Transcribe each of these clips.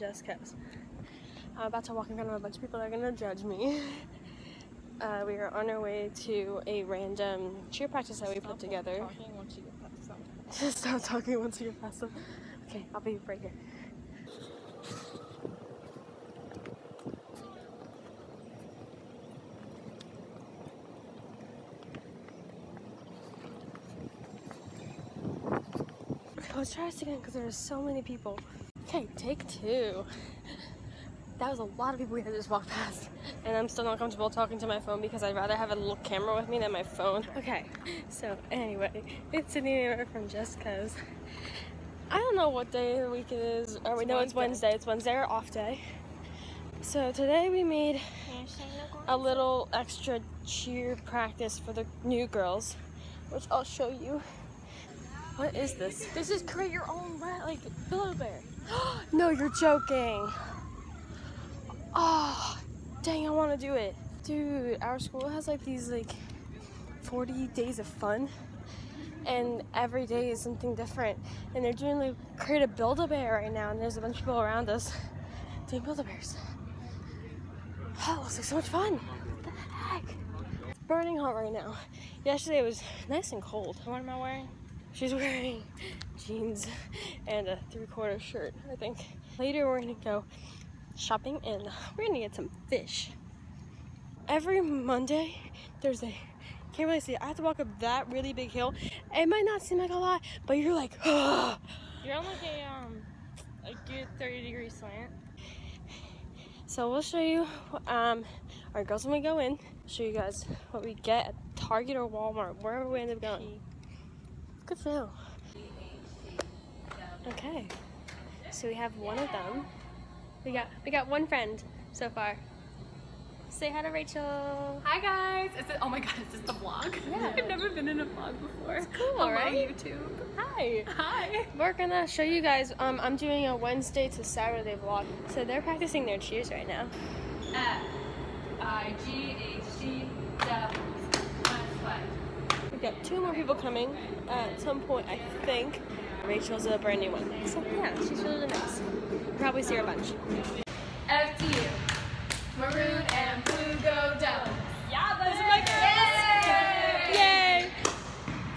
Just Cuz. I'm about to walk in front of a bunch of people that are gonna judge me. Uh, we are on our way to a random cheer practice that we put together. Talking once you get past them. Just stop talking once you get past them. Okay, I'll be right here. Okay, let's try this again because there are so many people. Okay, take two. That was a lot of people we had just walked past. And I'm still not comfortable talking to my phone because I'd rather have a little camera with me than my phone. Okay, so anyway, it's and Amber from Cuz. I don't know what day of the week it is. Or we know it's Wednesday. It's Wednesday or off day. So today we made a little extra cheer practice for the new girls, which I'll show you. What is this? This is create your own like Build-A-Bear. no, you're joking. Oh, dang, I want to do it. Dude, our school has like these like 40 days of fun. And every day is something different. And they're doing like create a build a bear right now. And there's a bunch of people around us doing build a bears. Oh, looks like so much fun. What the heck? It's burning hot right now. Yesterday it was nice and cold. What am I wearing? She's wearing jeans and a three quarter shirt, I think. Later, we're gonna go shopping and we're gonna get some fish. Every Monday, Thursday, can't really see. I have to walk up that really big hill. It might not seem like a lot, but you're like, ah. You're on like a um a good 30 degree slant. So we'll show you um, our girls when we go in. Show you guys what we get at Target or Walmart, wherever we end up going. Good feel. Okay, so we have one of them. We got we got one friend so far. Say hi to Rachel. Hi guys! Is it? Oh my god, is this the vlog? Yeah. I've never been in a vlog before. It's cool, Hello, right? YouTube. Hi. Hi. We're gonna show you guys. Um, I'm doing a Wednesday to Saturday vlog. So they're practicing their cheers right now. F I G H T W. We've got two more people coming at some point, I think. Rachel's a brand new one. So yeah, she's really nice. You'll probably see her a bunch. F T U. Maroon and blue go down. Yeah, those are my girls. Yay! Yay!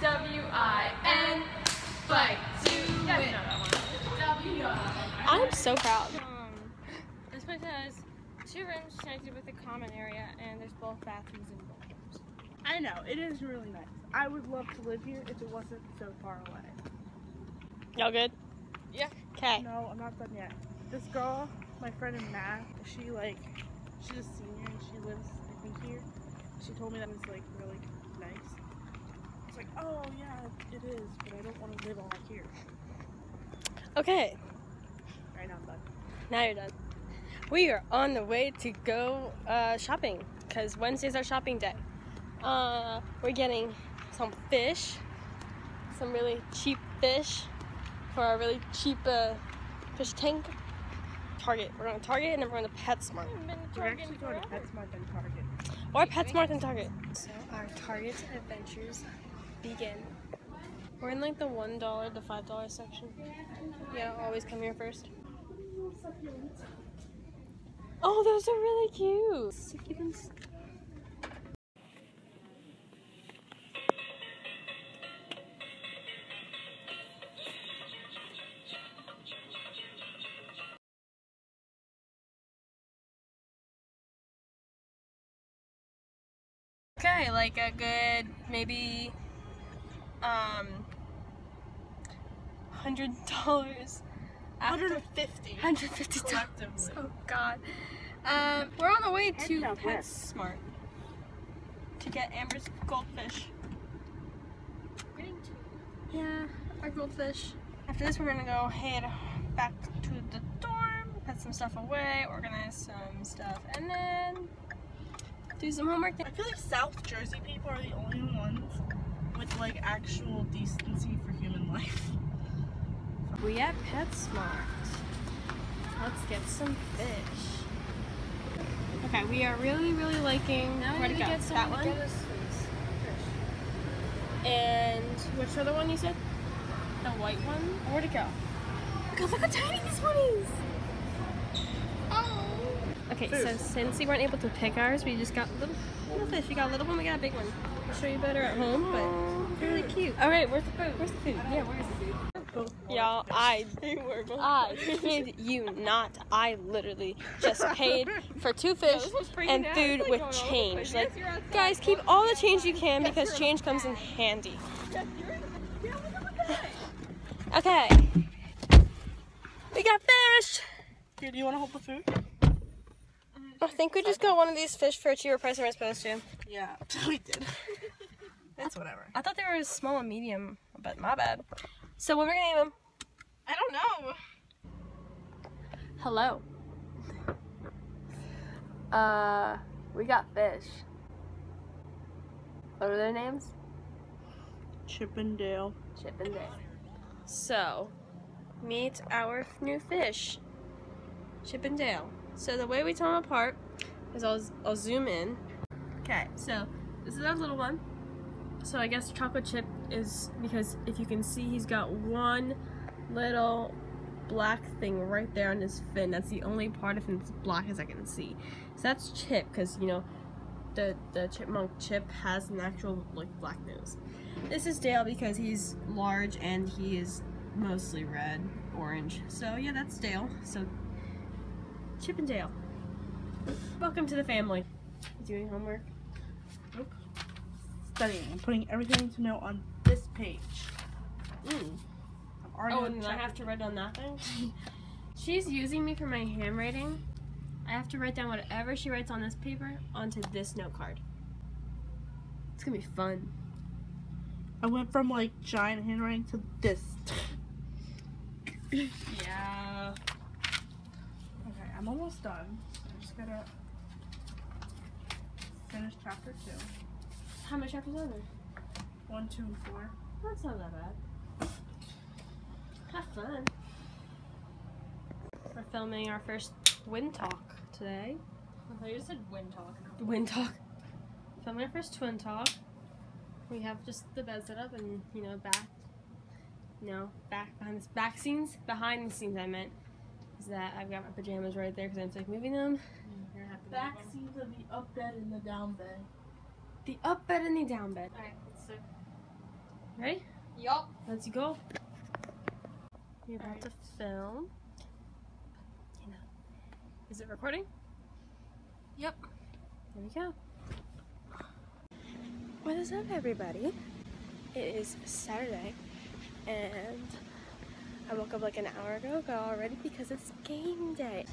W I N. Fight to win. W I. I'm so proud. Um, this place has two rooms connected with a common area, and there's both bathrooms and bathrooms. I know, it is really nice. I would love to live here if it wasn't so far away. Y'all good? Yeah. Okay. No, I'm not done yet. This girl, my friend in math, she like, she's a senior and she lives, I think, here. She told me that it's like really nice. It's like, oh yeah, it is, but I don't want to live all here. Okay. Right now I'm done. Now you're done. We are on the way to go uh, shopping because Wednesday's our shopping day. Uh, we're getting some fish, some really cheap fish for our really cheap uh, fish tank. Target. We're going to Target and then we're going to PetSmart. I've been We're actually going to. PetSmart than Target. Or PetSmart and Target. So our Target adventures begin. We're in like the one dollar, the five dollar section. Yeah, always come here first. Oh, those are really cute. Succulents. Like a good maybe um hundred dollars. 150. Hundred fifty dollars. Oh God. Um, we're on the way to? PetSmart to get Amber's goldfish. Yeah, our goldfish. After this, we're gonna go head back to the dorm, put some stuff away, organize some stuff, and then do some homework. I feel like South Jersey people are the only ones with like actual decency for human life. We at PetSmart. Let's get some fish. Okay, we are really, really liking Now where to go. get some that one. get us fish. And which other one you said? the white one. Where'd it go? God, look how tiny this one is. Okay, so since we weren't able to pick ours, we just got little little fish. We got a little one, we got a big one. I'll show you better at home, but they're really cute. All right, where's the food? Where's the food? Yeah, where's the food? Y'all, I, I kid you not. I literally just paid for two fish and food with change. Like, guys, keep all the change you can because change comes in handy. Okay. We got fish. Here, do you want to hold the food? I think we just got one of these fish for a cheaper price than we're supposed to. Yeah, we did. It's whatever. I thought they were small and medium, but my bad. So what we're gonna name them? I don't know. Hello. Uh, we got fish. What are their names? Chip and Dale. Chip and Dale. So, meet our new fish, Chip and Dale. So the way we tell them apart is I'll, I'll zoom in. Okay, so this is our little one. So I guess chocolate chip is because if you can see, he's got one little black thing right there on his fin. That's the only part of him that's black as I can see. So that's Chip because you know the the chipmunk Chip has an actual like black nose. This is Dale because he's large and he is mostly red, orange. So yeah, that's Dale. So Chip and Dale. Welcome to the family. Doing homework. Studying. I'm putting everything to know on this page. Mm. I'm already Oh, on and I have to write on that thing? She's using me for my handwriting. I have to write down whatever she writes on this paper onto this note card. It's gonna be fun. I went from like giant handwriting to this. Yeah. Okay, I'm almost done. I just gotta finish chapter two. How many chapters are there? One, two, and four. That's not that bad. Have fun. We're filming our first wind talk today. I thought you just said wind talk. Wind talk. Filming our first twin talk. We have just the bed set up and you know back. No, back behind the back scenes behind the scenes. I meant is that I've got my pajamas right there because I'm like moving them. You're happy Back scenes of the up bed and the down bed. The up bed and the down bed. Alright, let's do Ready? Yup. Let's go. We're about to film. You know, is it recording? Yep. There we go. What is up, everybody? It is Saturday, and I woke up like an hour ago, got all ready because it's game day.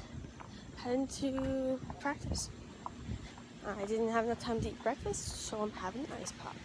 Heading to practice. I didn't have enough time to eat breakfast, so I'm having an ice pop.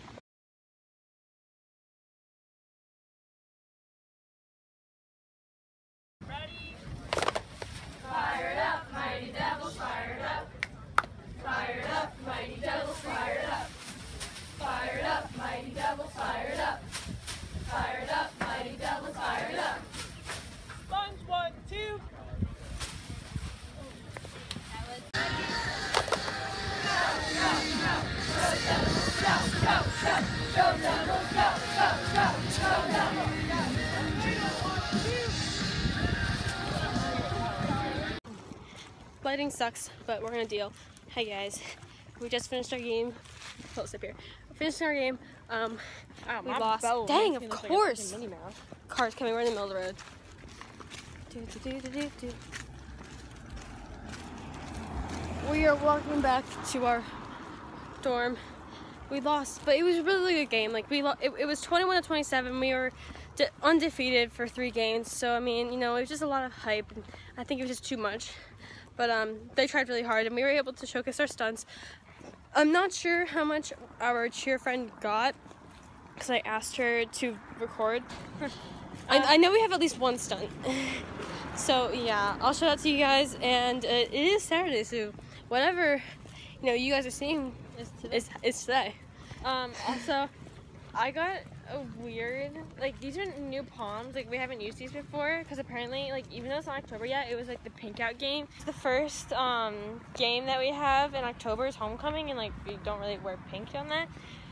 Sucks, but we're gonna deal. Hey guys, we just finished our game. Close up here. We finished our game. Um, we lost. Dang, of course. Cars coming. We're in the middle of the road. Do, do, do, do, do, do. We are walking back to our dorm. We lost, but it was a really good game. Like we, it, it was 21 to 27. We were de- undefeated for three games. So I mean, you know, it was just a lot of hype, and I think it was just too much. But um, they tried really hard, and we were able to showcase our stunts. I'm not sure how much our cheer friend got, because I asked her to record. I, I know we have at least one stunt. so yeah, I'll show that to you guys, and uh, it is Saturday, so whatever you know you guys are seeing Is today. is is today. Um, also, I got weird, like, these are new palms. Like, we haven't used these before because apparently, like, even though it's not October yet, it was like the pink out game. It's the first um, game that we have in October is homecoming, and like, we don't really wear pink on that.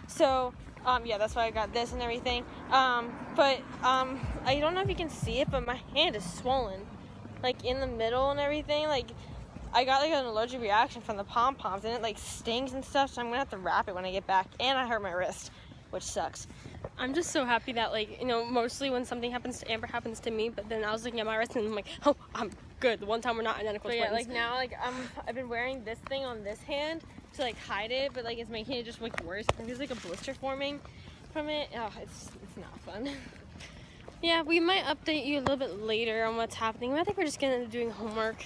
So, Um, yeah, that's why I got this and everything. Um, but um, I don't know if you can see it, but my hand is swollen, like in the middle and everything. Like I got like an allergic reaction from the pom poms, and it like stings and stuff. So I'm gonna have to wrap it when I get back, and I hurt my wrist, which sucks. I'm just so happy that like you know mostly when something happens to Amber happens to me, but then I was looking at my wrist and I'm like, oh, I'm good. The one time we're not identical But yeah, like now, like I'm, I've been wearing this thing on this hand to like hide it, but like it's making it just like worse. There's like a blister forming from it. Oh, it's it's not fun. yeah, we might update you a little bit later on what's happening. I think we're just gonna doing homework.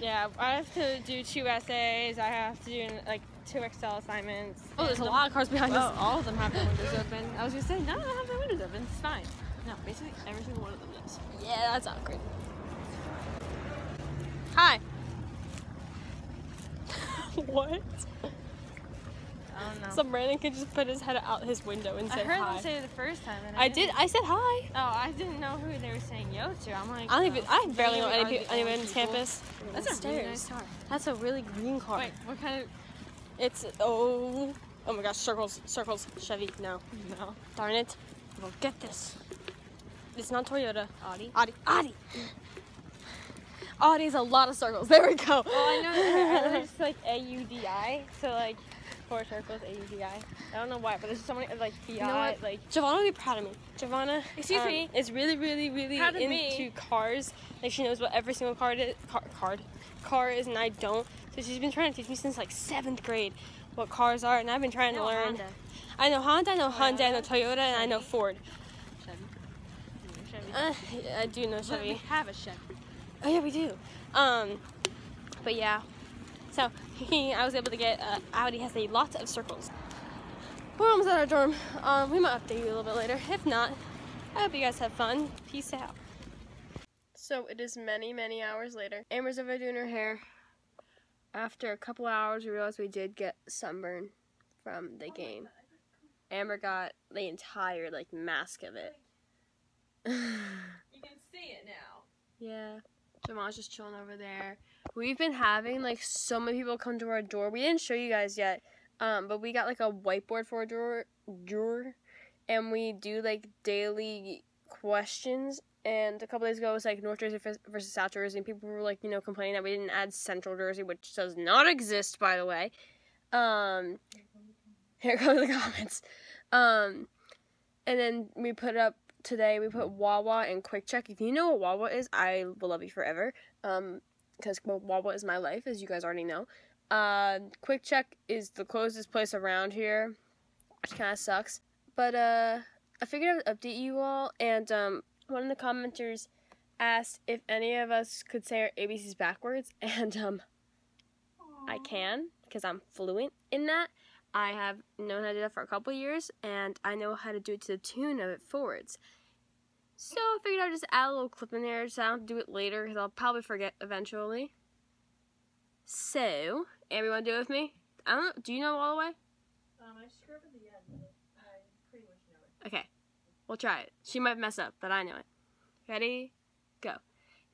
Yeah, I have to do two essays. I have to do like two Excel assignments. Oh, there's a lot of cars behind us. all of them have their windows open. I was gonna say none of them have their windows open. It's fine. No, basically every single one of them does. Yeah, that's awkward. Hi. what? I. Some random kid just put his head out his window and say hi. I heard hi. them say it the first time. And I didn't- did. I said hi. Oh, I didn't know who they were saying yo to. I'm like, I don't even. I oh, barely know any are the pe- anyone on this campus. That's a really nice car. That's a really green car. Wait, what kind of? It's oh oh my gosh, circles, circles, Chevy. No, No. darn it. Well, get this. It's not Toyota. Audi. Audi. Audi. Audi's a lot of circles. There we go. Well, I know it's like A U D I, so like four circles A U D I. I don't know why, but there's so many like Fiat, know what? like Giovanna would be proud of me. Giovanna, Excuse um, me? is really, really, really Proud into me? cars. Like she knows what every single car is, car, card, car is, and I don't. So she's been trying to teach me since like seventh grade what cars are, and I've been trying to learn. Honda. I know Honda, I know Honda, I know Toyota, and I know Ford. Chevy. Chevy. Uh, I do know But we Chevy. have a Chevy. Oh yeah, we do. Um, but yeah. So I was able to get uh, Audi has a lot of circles. We're almost at our dorm. Um, we might update you a little bit later. If not, I hope you guys have fun. Peace out. So it is many, many hours later. Amber's over doing her hair. After a couple hours, we realized we did get sunburn from the game. Amber got the entire like mask of it. You can see it now. Yeah. Jamal's just chilling over there. We've been having like so many people come to our door. We didn't show you guys yet, um, but we got like a whiteboard for our door, door, and we do like daily questions. And a couple days ago, it was like North Jersey versus South Jersey, and people were like, you know, complaining that we didn't add Central Jersey, which does not exist, by the way. Um, here come the comments. Um, and then we put up today we put Wawa and QuickChek. If you know what Wawa is, I will love you forever. Um, because Wawa is my life, as you guys already know. Uh, QuickChek is the closest place around here, which kind of sucks. But uh, I figured I would update you all, and um, one of the commenters asked if any of us could say our ABCs backwards, and um, I can because I'm fluent in that. I have known how to do that for a couple years, and I know how to do it to the tune of it forwards. So I figured I'd just add a little clip in there so I don't do it later because I'll probably forget eventually. So, to do it with me? I don't know. Do you know all the way? Um, I screw up at the end, but I pretty much know it. Okay, we'll try it. She might mess up, but I know it. Ready? Go.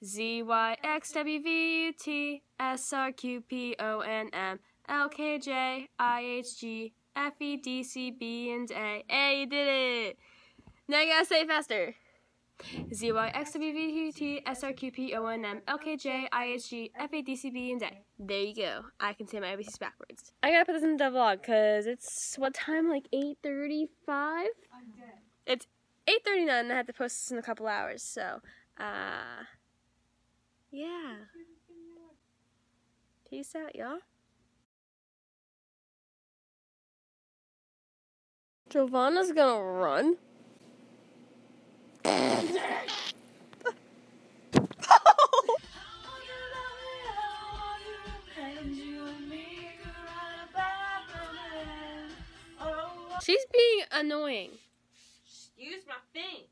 Z Y X W V U T S R Q P O N M L K J I H G F E D C B and A. Hey, you did it! Now you gotta say it faster. Z Y X W V U T S R Q P O N M L K J I H G F A D C B and A. There you go. I can say my ABCs backwards. I gotta put this in the vlog because it's what time? Like 8:35. I'm dead. 8.39 and I have to post this in a couple hours, so, uh, yeah. Peace out, y'all. Giovanna's gonna run. She's being annoying. Use my thing.